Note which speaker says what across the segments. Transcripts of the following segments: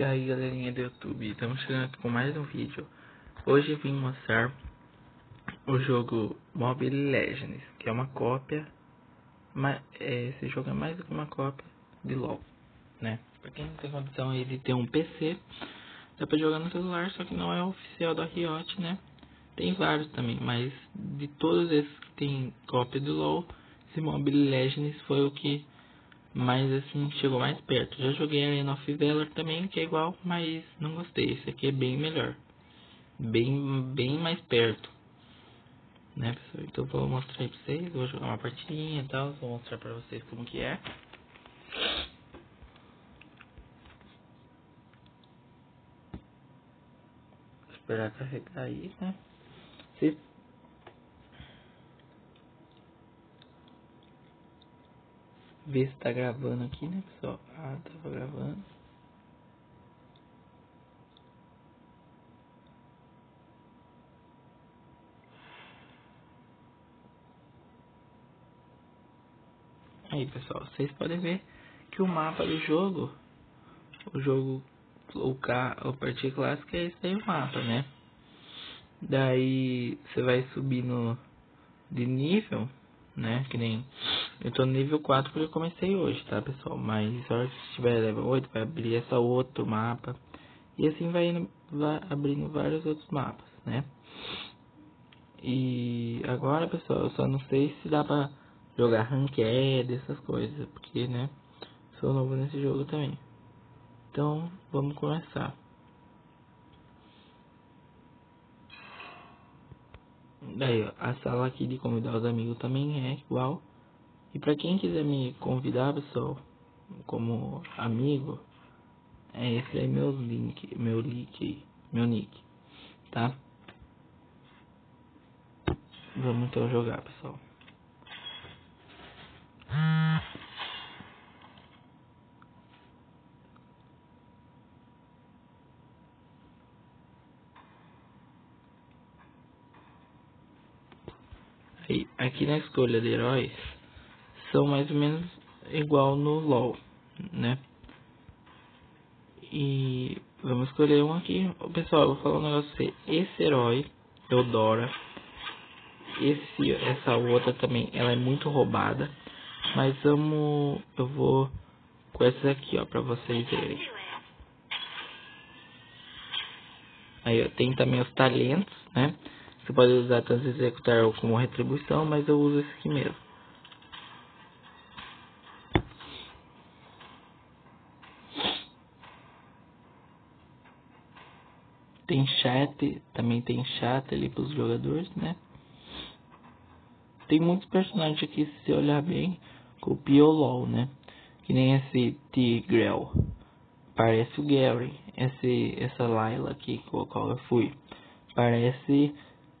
Speaker 1: E aí galerinha do YouTube, estamos chegando com mais um vídeo Hoje vim mostrar o jogo Mobile Legends Que é uma cópia mas, é, Esse jogo é mais do que uma cópia de LoL né? Pra quem não tem condição aí de ter um PC Dá pra jogar no celular, só que não é oficial da Riot, né? Tem vários também, mas de todos esses que tem cópia do LoL Esse Mobile Legends foi o que mas assim, chegou mais perto. Já joguei Arena of Valor também, que é igual, mas não gostei. Esse aqui é bem melhor. Bem, bem mais perto. Né, pessoal? Então vou mostrar aí pra vocês. Vou jogar uma partidinha e tal. Vou mostrar pra vocês como que é. Esperar carregar aí, né? Se ver se tá gravando aqui, né, pessoal? Ah, tava gravando. Aí, pessoal, vocês podem ver que o mapa do jogo, o jogo, o, K, o Partida Clássica é esse aí o mapa, né? Daí, você vai subindo de nível, né? Que nem eu tô no nível 4 porque eu comecei hoje, tá, pessoal? Mas hora que estiver level 8, vai abrir essa outro mapa. E assim vai, indo, vai abrindo vários outros mapas, né? E agora, pessoal, eu só não sei se dá pra jogar ranked, essas coisas. Porque, né, sou novo nesse jogo também. Então, vamos começar. Daí, ó, a sala aqui de convidar os amigos também é igual. E para quem quiser me convidar, pessoal, como amigo, é esse aí meu link, meu link, meu nick, tá? Vamos então jogar, pessoal. Aí, aqui na escolha de heróis são mais ou menos igual no LoL, né? E vamos escolher um aqui. Pessoal, eu vou falar um negócio pra você. Esse herói, Eudora, esse, essa outra também, ela é muito roubada. Mas vamos, eu vou com essa aqui, ó, pra vocês verem. Aí, tem também os talentos, né? Você pode usar tanto executar como retribuição, mas eu uso esse aqui mesmo. Tem chat, também tem chat ali para os jogadores, né? Tem muitos personagens aqui, se você olhar bem, copia o LOL, né? Que nem esse Tigrel. Parece o Gary. Esse, essa Layla aqui, com a qual eu fui. Parece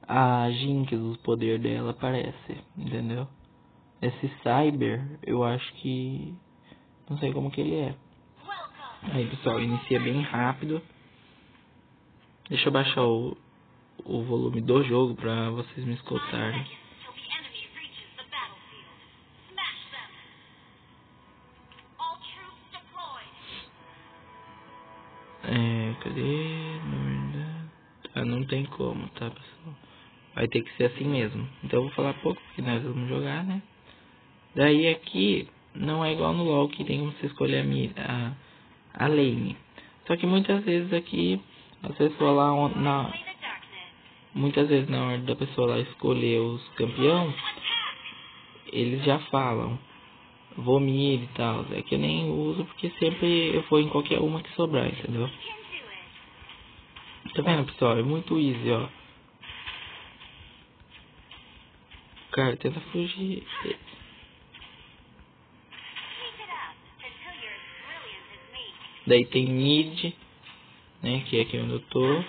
Speaker 1: a Jinx, o poder dela parece, entendeu? Esse Cyber, eu acho que... Não sei como que ele é. Aí, pessoal, inicia bem rápido. Deixa eu baixar o, o volume do jogo pra vocês me escutarem. É, cadê? Ah, não tem como, tá, pessoal? Vai ter que ser assim mesmo. Então eu vou falar pouco, porque nós vamos jogar, né? Daí aqui, não é igual no LoL, que tem como você escolher a, a, a lane. Só que muitas vezes aqui a pessoa lá na muitas vezes na hora da pessoa lá escolher os campeões eles já falam vou mid e tal é que eu nem uso porque sempre eu vou em qualquer uma que sobrar entendeu? Tá vendo pessoal? É muito easy ó. Cara tenta fugir. Daí tem mid né? Que é aqui onde eu tô.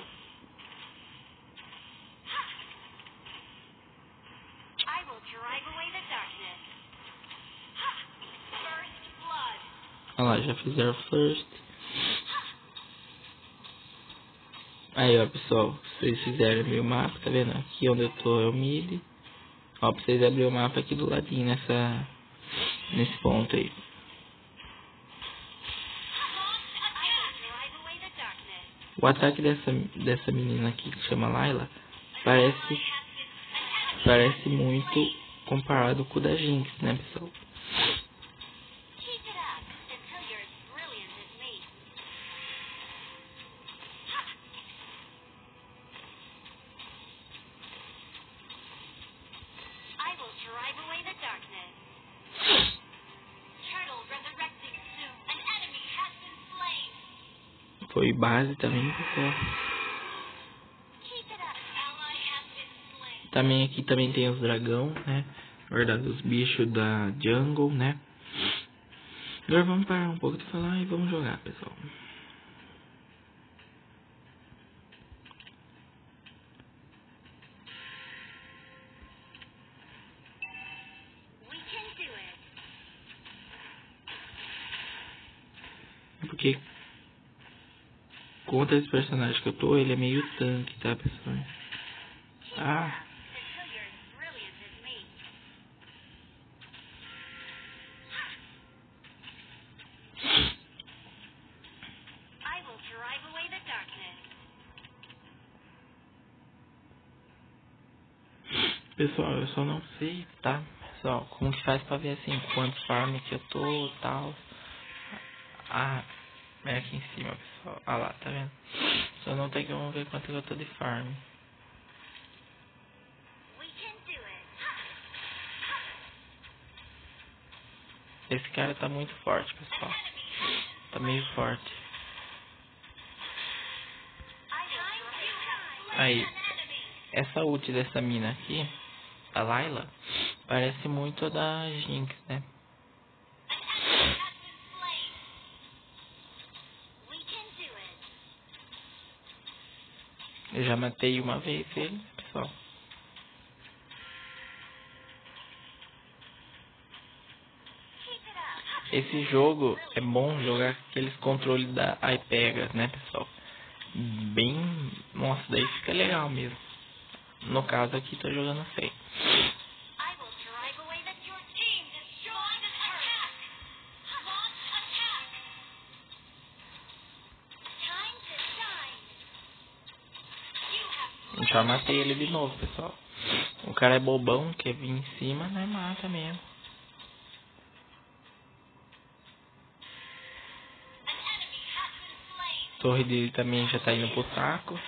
Speaker 1: Olha lá, já fizeram first. Aí, ó, pessoal, vocês fizeram abrir o mapa, tá vendo? Aqui onde eu tô é o mid. Ó, pra vocês abrir o mapa aqui do ladinho, nessa... Nesse ponto aí. O ataque dessa, dessa menina aqui que chama Layla parece, parece muito comparado com o da Jinx, né, pessoal? Base também. Também aqui também tem os dragão, né? Na verdade, os bichos da jungle, né? Agora vamos parar um pouco de falar e vamos jogar, pessoal. Porque contra esse personagem que eu tô, ele é meio tanque, tá, pessoal? Ah. Pessoal, eu só não sei, tá? Pessoal, como que faz pra ver assim, quantos farm que eu tô e tal. Ah, é aqui em cima, pessoal. Ah lá, tá vendo? Só não tem como ver quanto eu tô de farm. Esse cara tá muito forte, pessoal. Tá meio forte. Aí, essa ult dessa mina aqui, a Layla, parece muito a da Jinx, né? Eu já matei uma vez ele, pessoal. Esse jogo é bom jogar aqueles controles da iPegas, né, pessoal? Bem. Nossa, daí fica legal mesmo. No caso aqui, tô jogando Já matei ele de novo, pessoal. O cara é bobão, quer vir em cima, né? Mata mesmo. A torre dele também já tá indo pro saco.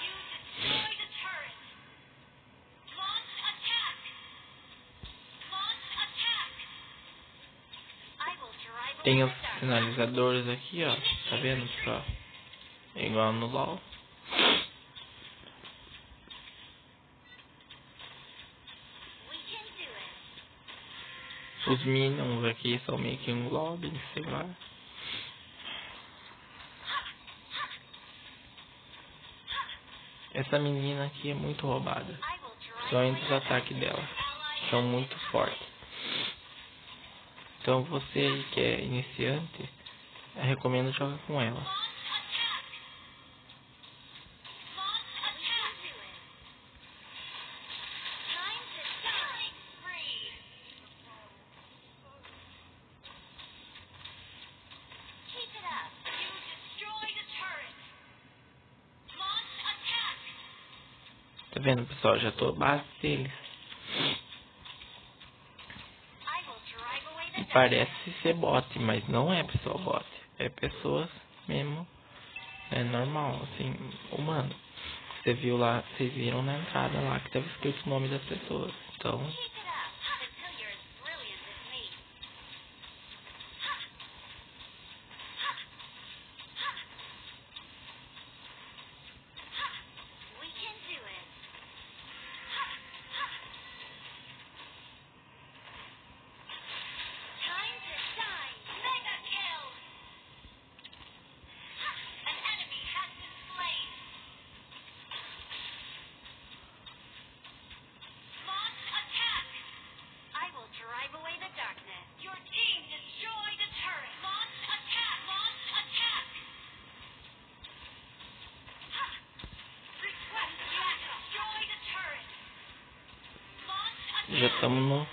Speaker 1: Tem os sinalizadores aqui, ó. Tá vendo, pessoal? Igual no LoL. Os minions aqui são meio que um lobby, sei lá. Essa menina aqui é muito roubada. Principalmente os ataques dela. São muito fortes. Então você que é iniciante, recomendo jogar com ela. Tá vendo, pessoal? Já tô abaixo deles. E parece ser bot, mas não é pessoal bot. É pessoas mesmo. É normal, assim, humano. Você viu lá, vocês viram na entrada lá que tava escrito o nome das pessoas. Então, Já estamos no.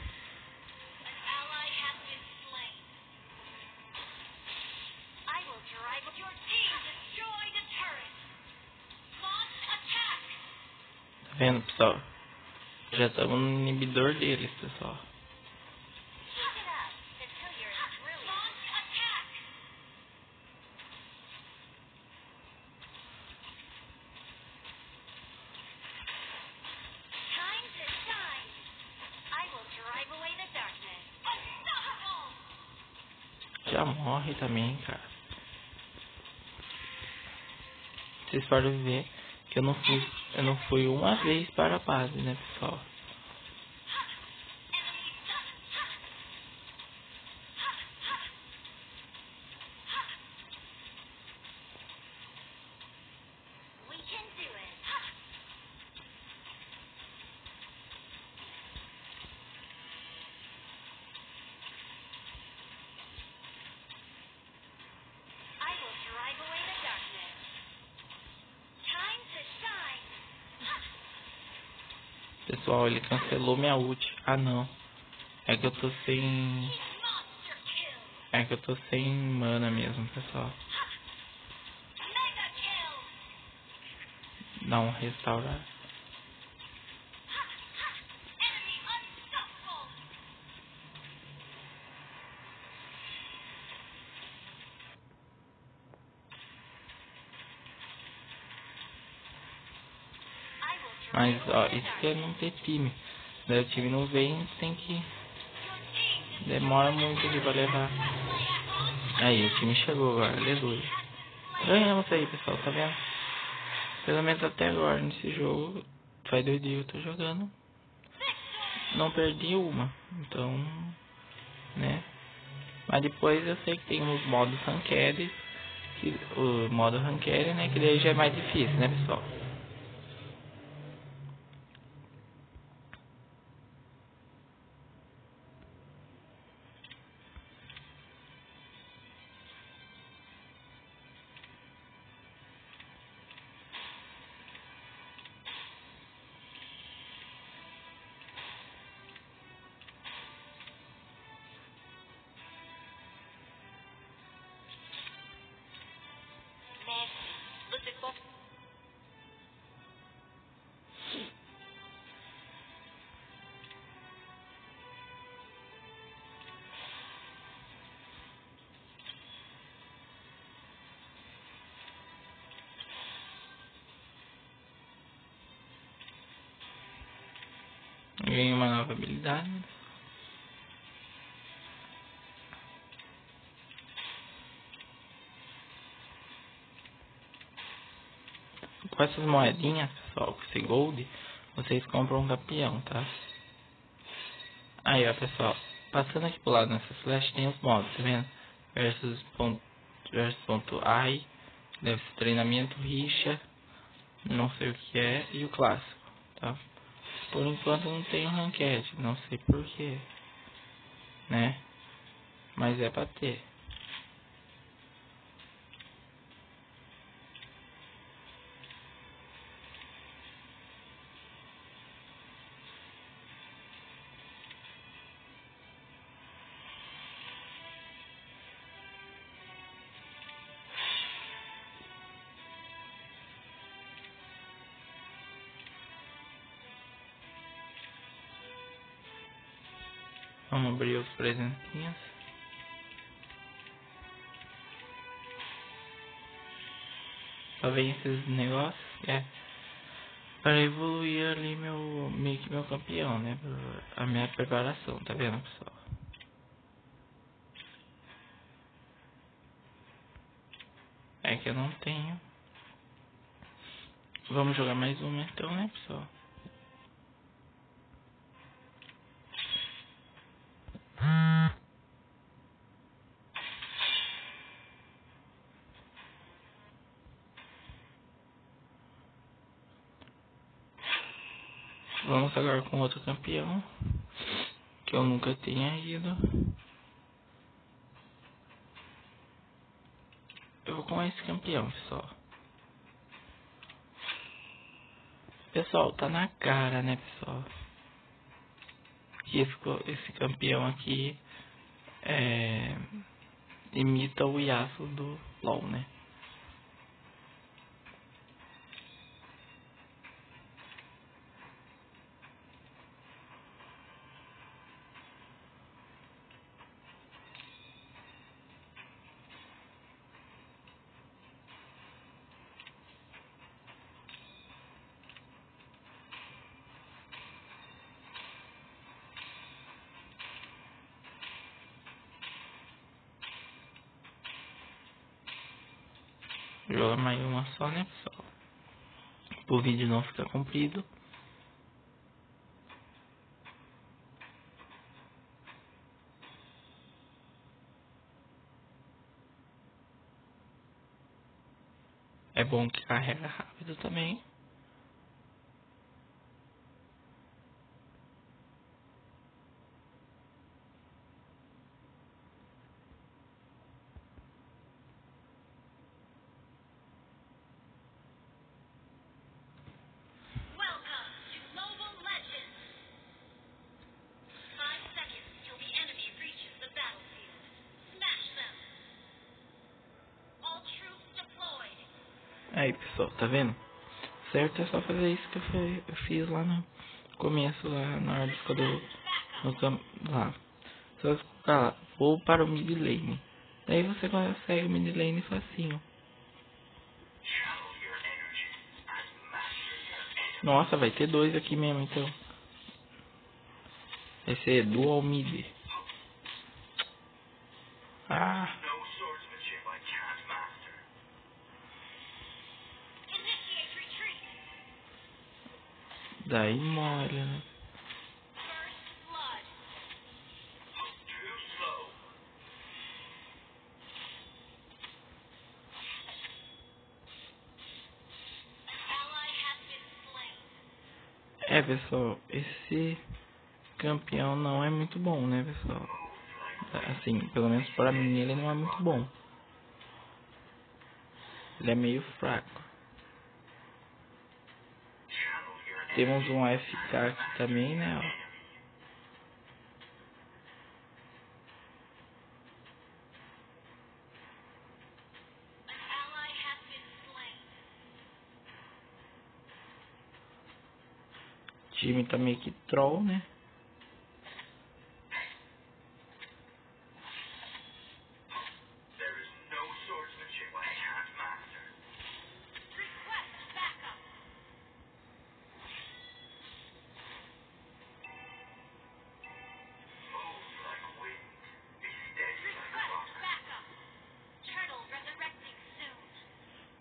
Speaker 1: Tá vendo, pessoal? Já estamos no inibidor deles, pessoal. Também, cara. Vocês podem ver que eu não fui, eu não fui uma vez para a base, né, pessoal? Pessoal, ele cancelou minha ult. Ah, não. É que eu tô sem... É que eu tô sem mana mesmo, pessoal. Um restaurar. Mas, ó, isso que é não ter time. Daí o time não vem, tem que... Demora muito aqui pra levar. Aí, o time chegou agora, aleluia. Ganhamos aí, pessoal, tá vendo? Pelo menos até agora, nesse jogo, faz dois dias eu tô jogando. Não perdi uma, então, né? Mas depois eu sei que tem os modos ranked, que, o modo ranked, né? Que daí já é mais difícil, né, pessoal? Ganhei uma nova habilidade. Com essas moedinhas, pessoal, com esse gold, vocês compram um campeão, tá? Aí, ó, pessoal. Passando aqui pro lado nessa flash, tem os modos, tá vendo? Versus ponto, versus ponto AI, deve ser treinamento, rixa, não sei o que é, e o clássico, tá? Por enquanto não tenho ranked, não sei porquê, né? Mas é pra ter. Vamos abrir os presentinhos. Pra ver esses negócios. É. Para evoluir ali meu. meio que meu campeão, né? A minha preparação, tá vendo pessoal? É que eu não tenho. Vamos jogar mais uma então, né pessoal? Vamos agora com outro campeão. Que eu nunca tinha ido. Eu vou com esse campeão, pessoal. Pessoal, tá na cara, né, pessoal? Que esse, esse campeão aqui é, imita o Yasuo do LoL, né? joga mais uma só, né, pessoal? O vídeo não ficar comprido. É bom que carrega rápido também. Aí pessoal, tá vendo? Certo é só fazer isso que eu, eu fiz lá no começo, lá na hora de escolher no campo lá. Só colocar lá, vou para o mid lane. Daí você consegue o mid lane facinho. Nossa, vai ter dois aqui mesmo então. Vai ser dual mid. Daí mole, né? É, pessoal, esse campeão não é muito bom, né, pessoal? Assim, pelo menos para mim ele não é muito bom. Ele é meio fraco. Temos um AFK aqui também, né? Time meio que troll, né?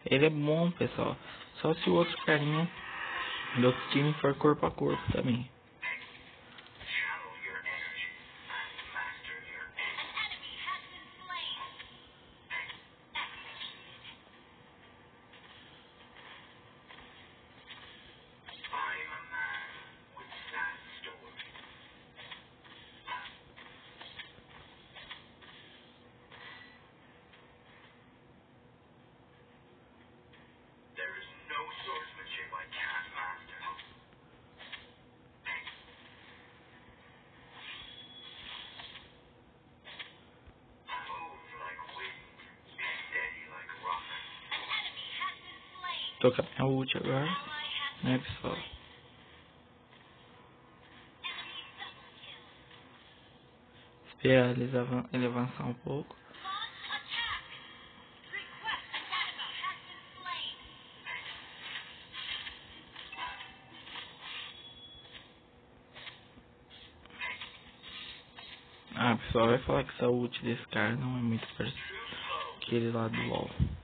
Speaker 1: Ele é bom, pessoal. Só se o outro carinha do outro time for corpo a corpo também. A minha ult agora, né pessoal? Esperar eles avan ele avançar um pouco. Ah, pessoal vai falar que essa ult desse cara não é muito parecido aquele lá do LoL.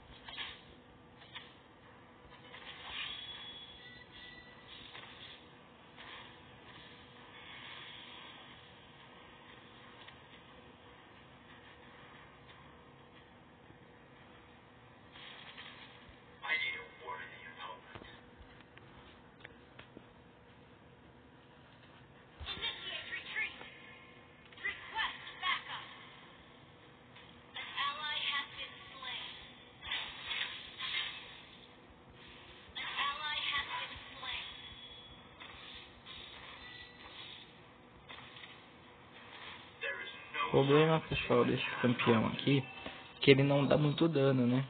Speaker 1: Problema, pessoal, desse campeão aqui, que ele não dá muito dano, né?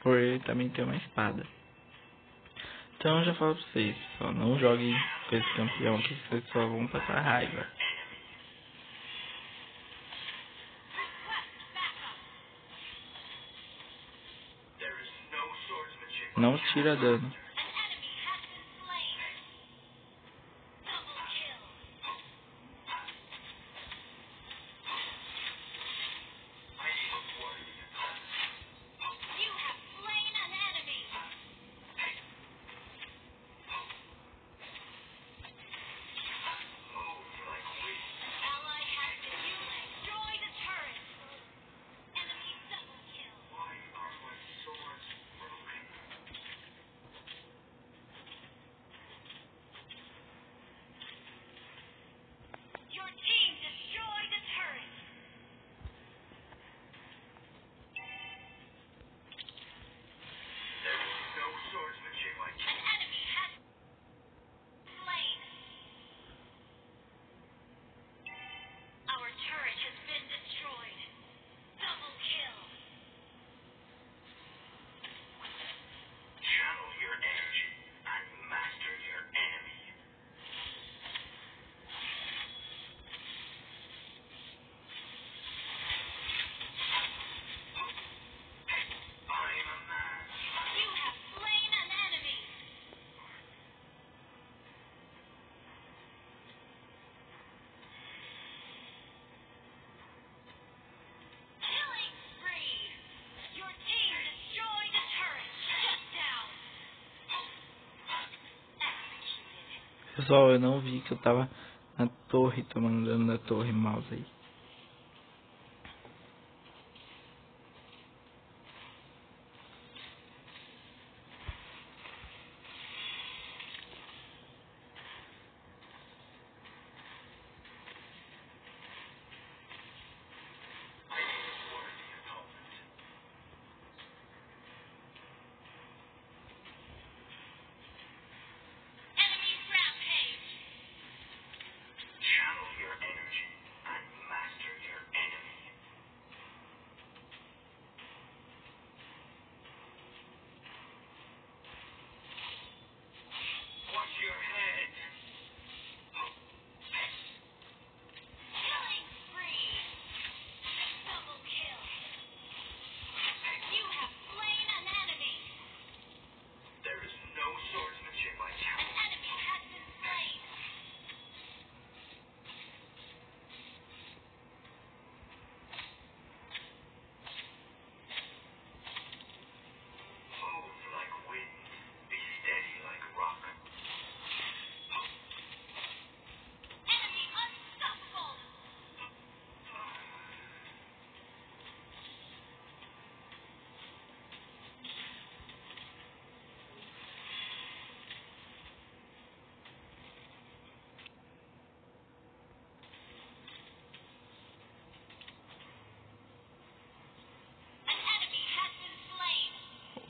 Speaker 1: Por ele também tem uma espada. Então eu já falo pra vocês, pessoal, não joguem com esse campeão que vocês só vão passar raiva. Não
Speaker 2: Pessoal, eu não vi que eu tava na torre, tomando dano da torre mouse aí.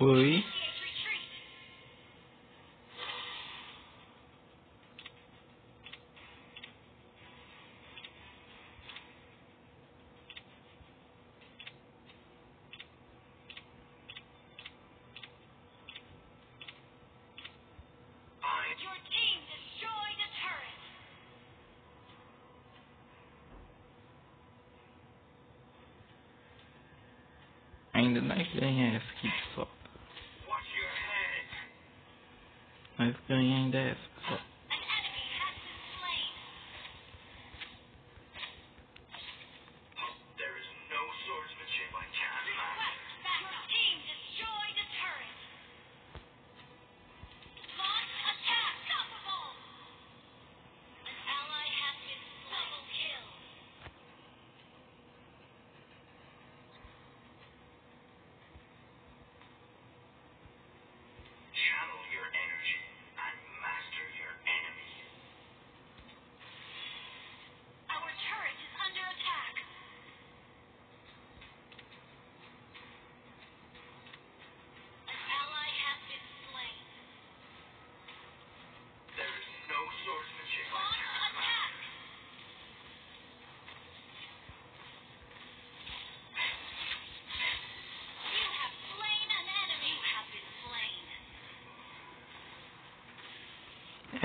Speaker 2: Oi. Ainda nós ganhamos essa aqui, pessoal. Nós ganhamos ainda essa,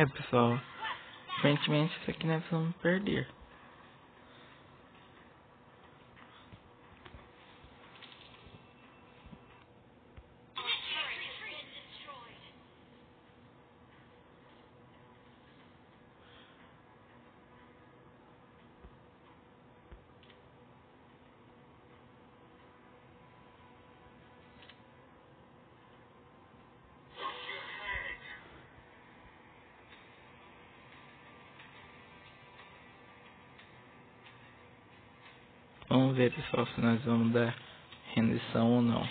Speaker 2: pessoal. Aparentemente isso aqui nós vamos perder. Vamos ver, pessoal, se nós vamos dar rendição ou não.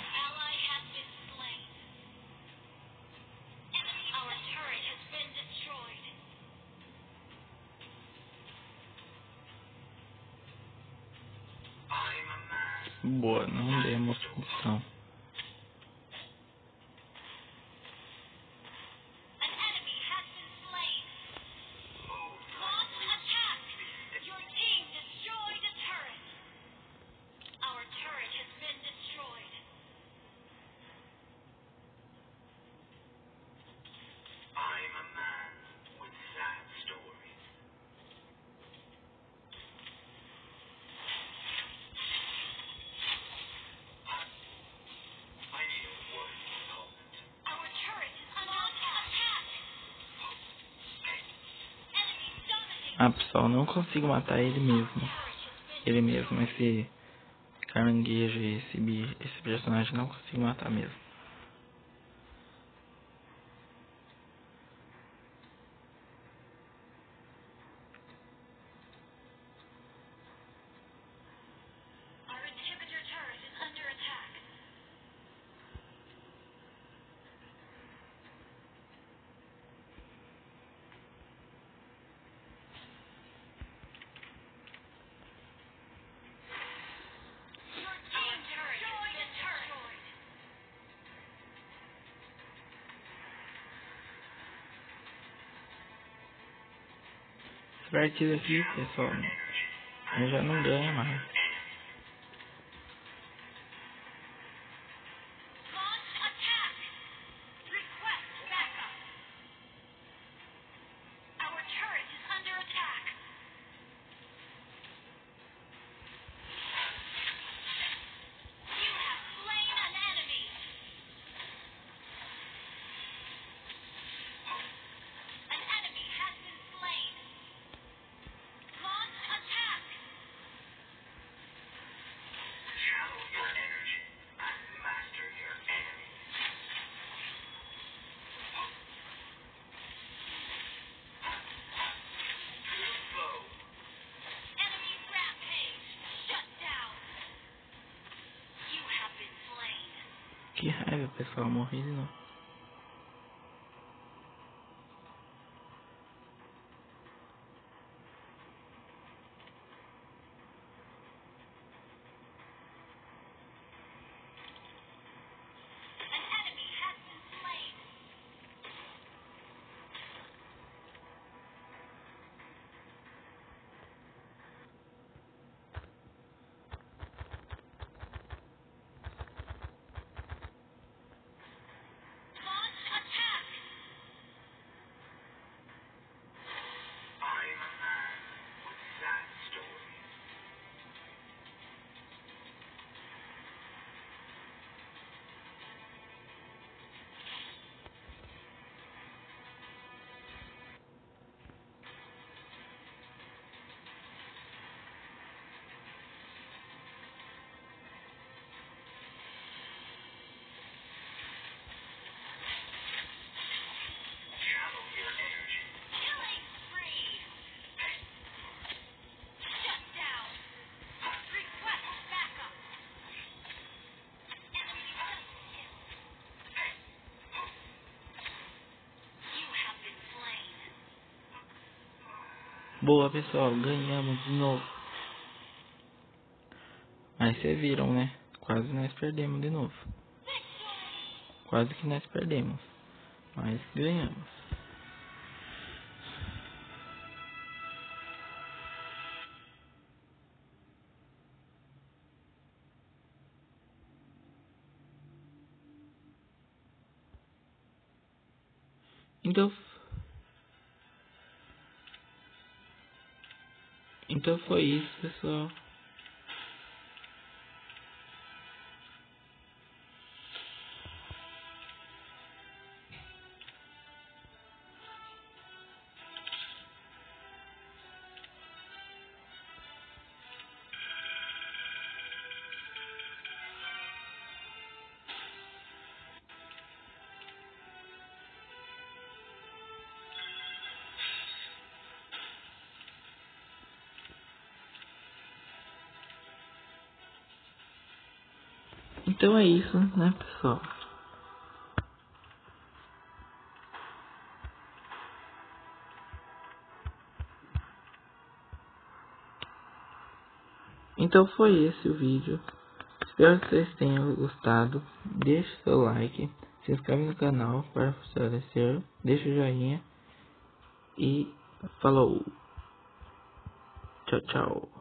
Speaker 2: Ah, pessoal, não consigo matar ele mesmo. Ele mesmo, esse caranguejo, esse, esse personagem, não consigo matar mesmo.
Speaker 1: Partidas aqui, pessoal, eu já não ganha mais. Que raiva, pessoal, morri de Boa, pessoal, ganhamos de novo. Mas vocês viram, né? Quase nós perdemos de novo. Quase que nós perdemos. Mas ganhamos. Foi isso, pessoal. Então é isso, né, pessoal? Então foi esse o vídeo. Espero que vocês tenham gostado. Deixe seu like, se inscreve no canal para fortalecer, deixa o joinha e falou. Tchau, tchau.